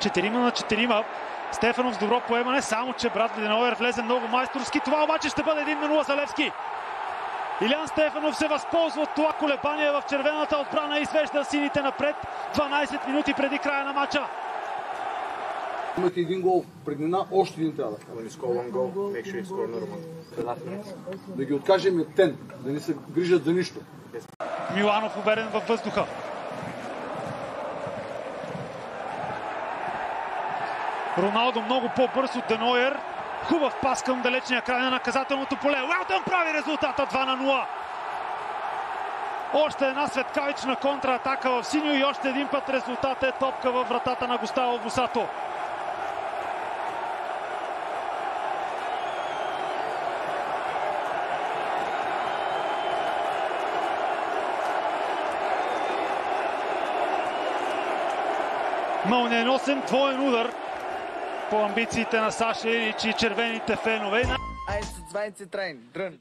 Четирима на четирима. Стефанов с добро поемане, само че брат Денойер влезе много майсторски. Това обаче ще бъде 1 на 0 за Левски. Илян Стефанов се възползва от това колебание в червената отбрана и свежда сините напред 12 минути преди края на матча. Имате един гол преднина, още един трябва да вкарате. When you score one goal, make sure you score another one. The last minute. Да ги откажем тен, да не се грижат за нищо. Миланов уверен във въздуха. Роналдо много по-бърз от Денойер. Хубав пас към далечния край на наказателното поле. Уелтън прави резултата 2 на 0. Още една светкавична контратака в синьо и още един път резултат е топка във вратата на Густаво Бусато. Мълниеносен двоен удар по амбициите на Саша и червените фенове. 1, 2, 3, drön.